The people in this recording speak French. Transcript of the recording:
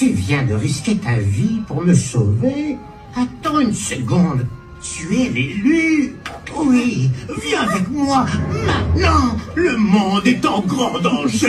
Tu viens de risquer ta vie pour me sauver Attends une seconde. Tu es l'élu Oui, viens avec moi. Maintenant, le monde est en grand danger.